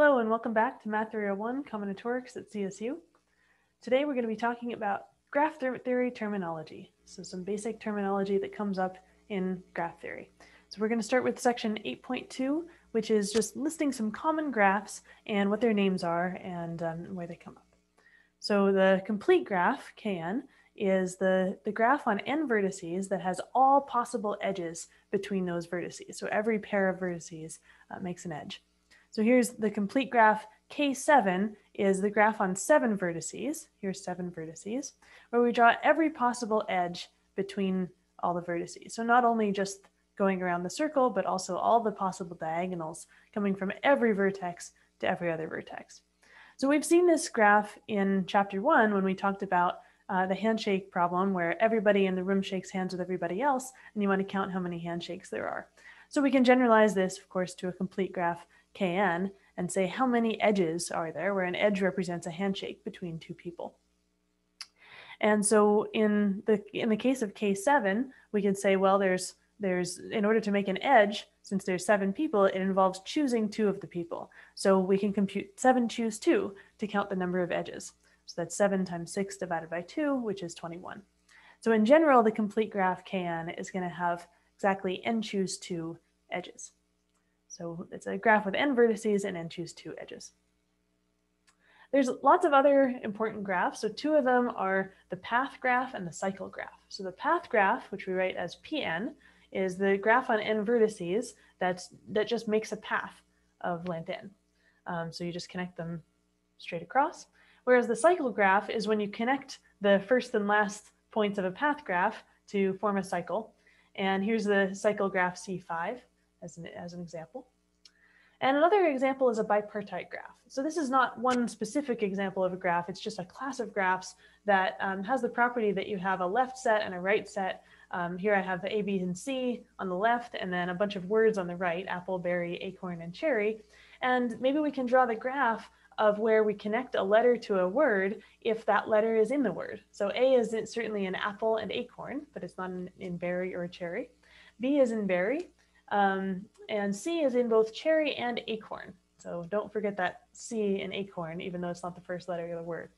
Hello and welcome back to Math 301 Combinatorics at CSU. Today we're going to be talking about graph theory terminology. So some basic terminology that comes up in graph theory. So we're going to start with section 8.2, which is just listing some common graphs and what their names are and um, where they come up. So the complete graph, Kn, is the, the graph on n vertices that has all possible edges between those vertices. So every pair of vertices uh, makes an edge. So here's the complete graph. K7 is the graph on seven vertices. Here's seven vertices, where we draw every possible edge between all the vertices. So not only just going around the circle, but also all the possible diagonals coming from every vertex to every other vertex. So we've seen this graph in chapter one when we talked about uh, the handshake problem where everybody in the room shakes hands with everybody else and you want to count how many handshakes there are. So we can generalize this, of course, to a complete graph Kn and say how many edges are there, where an edge represents a handshake between two people. And so in the in the case of K7, we can say, well, there's there's in order to make an edge, since there's seven people, it involves choosing two of the people. So we can compute seven choose two to count the number of edges. So that's seven times six divided by two, which is 21. So in general, the complete graph Kn is going to have exactly n choose two edges. So it's a graph with n vertices and n choose two edges. There's lots of other important graphs. So two of them are the path graph and the cycle graph. So the path graph, which we write as Pn, is the graph on n vertices that's, that just makes a path of length n. Um, so you just connect them straight across. Whereas the cycle graph is when you connect the first and last points of a path graph to form a cycle. And here's the cycle graph C5 as an, as an example. And another example is a bipartite graph. So this is not one specific example of a graph, it's just a class of graphs that um, has the property that you have a left set and a right set. Um, here I have A, B, and C on the left, and then a bunch of words on the right, apple, berry, acorn, and cherry. And maybe we can draw the graph of where we connect a letter to a word if that letter is in the word. So A is certainly an apple and acorn, but it's not in, berry or cherry. B is in berry, um, and C is in both cherry and acorn. So don't forget that C in acorn, even though it's not the first letter of the word.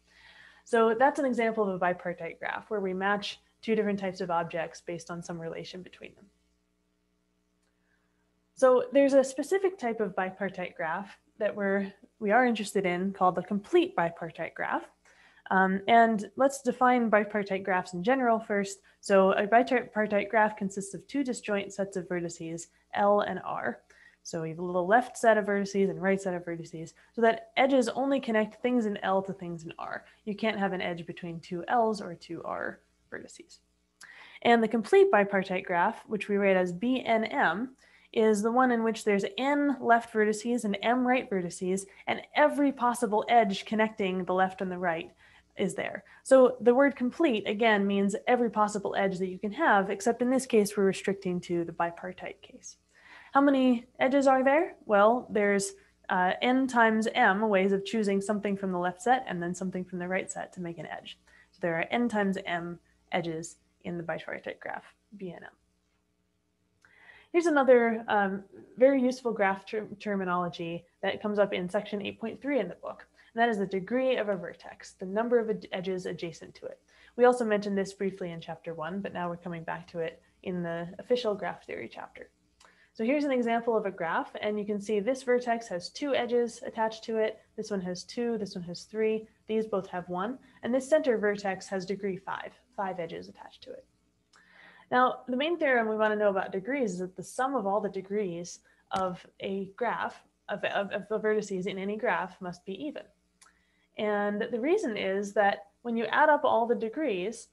So that's an example of a bipartite graph where we match two different types of objects based on some relation between them. So there's a specific type of bipartite graph that we're, we are interested in called the complete bipartite graph. Um, and let's define bipartite graphs in general first. So a bipartite graph consists of two disjoint sets of vertices, L and R. So we have a little left set of vertices and right set of vertices so that edges only connect things in L to things in R. You can't have an edge between two L's or two R vertices. And the complete bipartite graph, which we write as BNM, is the one in which there's n left vertices and m right vertices and every possible edge connecting the left and the right is there. So the word complete, again, means every possible edge that you can have, except in this case, we're restricting to the bipartite case. How many edges are there? Well, there's uh, n times m ways of choosing something from the left set and then something from the right set to make an edge. So there are n times m edges in the bipartite graph, BNM. Here's another um, very useful graph ter terminology that comes up in section 8.3 in the book and that is the degree of a vertex, the number of edges adjacent to it. We also mentioned this briefly in chapter one, but now we're coming back to it in the official graph theory chapter. So here's an example of a graph, and you can see this vertex has two edges attached to it. This one has two, this one has three. These both have one. And this center vertex has degree five, five edges attached to it. Now, the main theorem we want to know about degrees is that the sum of all the degrees of a graph, of, of, of the vertices in any graph must be even. And the reason is that when you add up all the degrees,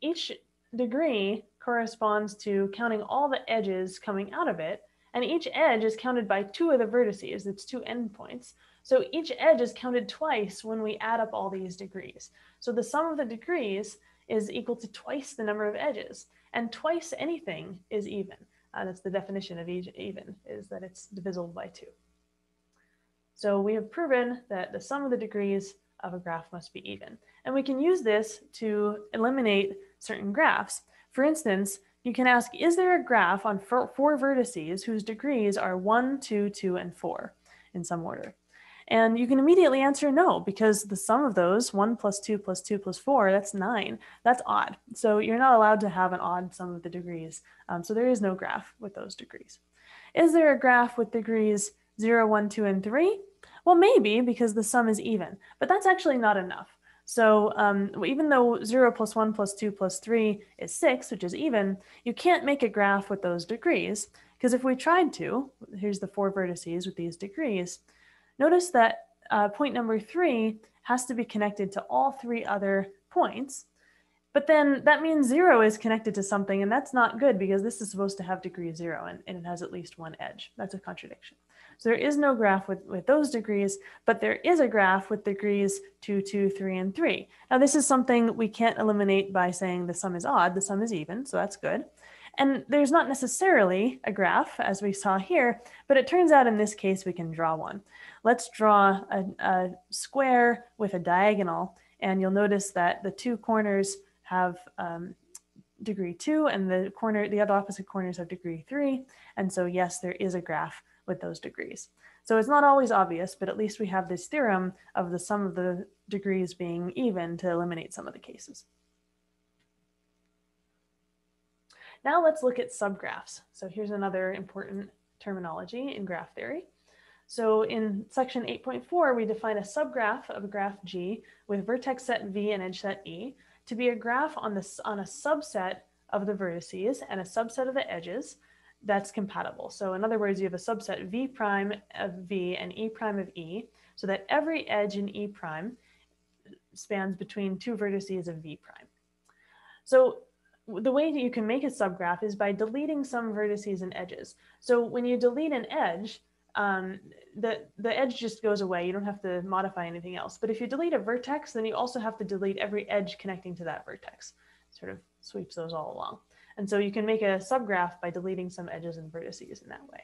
each degree corresponds to counting all the edges coming out of it. And each edge is counted by two of the vertices, it's two endpoints. So each edge is counted twice when we add up all these degrees. So the sum of the degrees is equal to twice the number of edges. And twice anything is even. Uh, that's the definition of even, is that it's divisible by two. So we have proven that the sum of the degrees of a graph must be even. And we can use this to eliminate certain graphs. For instance, you can ask, is there a graph on four vertices whose degrees are 1, 2, 2, and 4? in some order. And you can immediately answer no, because the sum of those, 1 plus 2 plus 2 plus 4, that's 9. That's odd. So you're not allowed to have an odd sum of the degrees. Um, so there is no graph with those degrees. Is there a graph with degrees 0, 1, 2, and 3? Well, maybe, because the sum is even. But that's actually not enough. So um, even though 0 plus 1 plus 2 plus 3 is 6, which is even, you can't make a graph with those degrees. Because if we tried to, here's the four vertices with these degrees, Notice that uh, point number three has to be connected to all three other points. But then that means zero is connected to something, and that's not good because this is supposed to have degree zero and, and, it has at least one edge. That's a contradiction. So there is no graph with, with those degrees, but there is a graph with degrees two, two, three, and three. Now this is something we can't eliminate by saying the sum is odd, the sum is even, so that's good. And there's not necessarily a graph, as we saw here, but it turns out in this case we can draw one. Let's draw a, a square with a diagonal, and you'll notice that the two corners have um, degree two, and the corner, the other opposite corners have degree three. And so yes, there is a graph with those degrees. So it's not always obvious, but at least we have this theorem of the sum of the degrees being even to eliminate some of the cases. Now let's look at subgraphs. So here's another important terminology in graph theory. So in section 8.4, we define a subgraph of a graph G with vertex set V and edge set E to be a graph on, this, on a subset of the vertices and a subset of the edges that's compatible. So in other words, you have a subset V prime of V and E prime of E, so that every edge in E prime spans between two vertices of V prime. So the way that you can make a subgraph is by deleting some vertices and edges. So when you delete an edge, um, the, the edge just goes away. You don't have to modify anything else. But if you delete a vertex, then you also have to delete every edge connecting to that vertex. Sort of sweeps those all along. And so you can make a subgraph by deleting some edges and vertices in that way.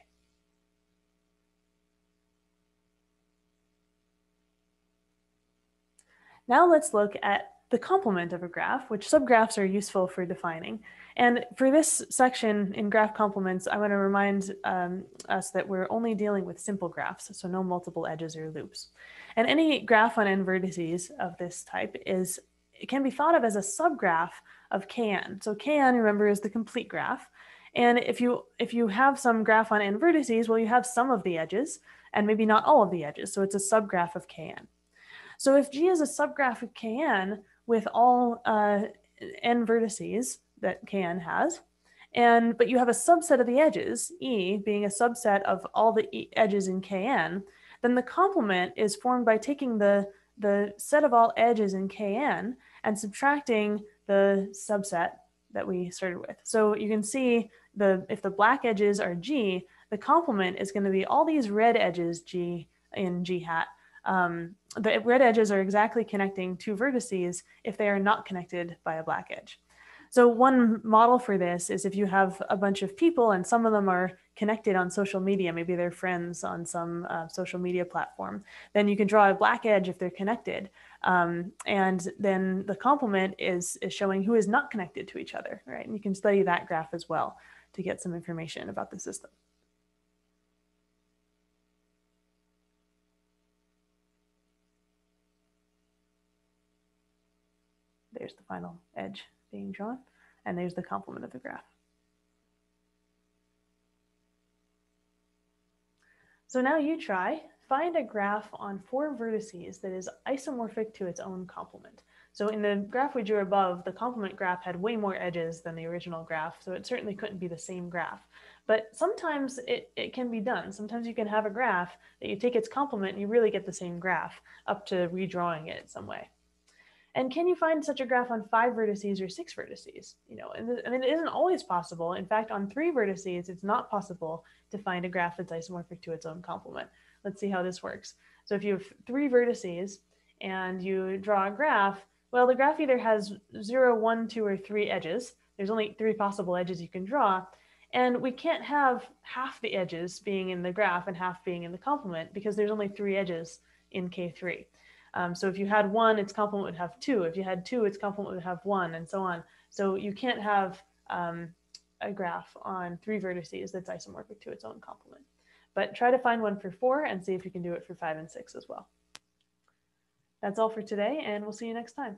Now let's look at the complement of a graph, which subgraphs are useful for defining. And for this section in graph complements, I want to remind um, us that we're only dealing with simple graphs, so no multiple edges or loops. And any graph on n vertices of this type is it can be thought of as a subgraph of Kn. So Kn, remember, is the complete graph. And if you if you have some graph on n vertices, well, you have some of the edges and maybe not all of the edges. So it's a subgraph of Kn. So if G is a subgraph of Kn, with all uh, n vertices that Kn has. And, but you have a subset of the edges, E being a subset of all the e edges in Kn, then the complement is formed by taking the, the set of all edges in Kn and subtracting the subset that we started with. So you can see the if the black edges are G, the complement is going to be all these red edges G in G hat um, the red edges are exactly connecting two vertices if they are not connected by a black edge. So one model for this is if you have a bunch of people and some of them are connected on social media, maybe they're friends on some uh, social media platform, then you can draw a black edge if they're connected. Um, and then the complement is, is showing who is not connected to each other, right? And you can study that graph as well to get some information about the system. There's the final edge being drawn, and there's the complement of the graph. So now you try, find a graph on four vertices that is isomorphic to its own complement. So in the graph we drew above, the complement graph had way more edges than the original graph, so it certainly couldn't be the same graph. But sometimes it, it can be done. Sometimes you can have a graph that you take its complement and you really get the same graph up to redrawing it some way. And can you find such a graph on five vertices or six vertices? You know, and I mean, it isn't always possible. In fact, on three vertices, it's not possible to find a graph that's isomorphic to its own complement. Let's see how this works. So if you have three vertices and you draw a graph, well, the graph either has zero, one, two, or three edges. There's only three possible edges you can draw. And we can't have half the edges being in the graph and half being in the complement because there's only three edges in K3. Um, so if you had one, its complement would have two. If you had two, its complement would have one, and so on. So you can't have um, a graph on three vertices that's isomorphic to its own complement. but try to find one for four and see if you can do it for five and six as well. That's all for today, and we'll see you next time.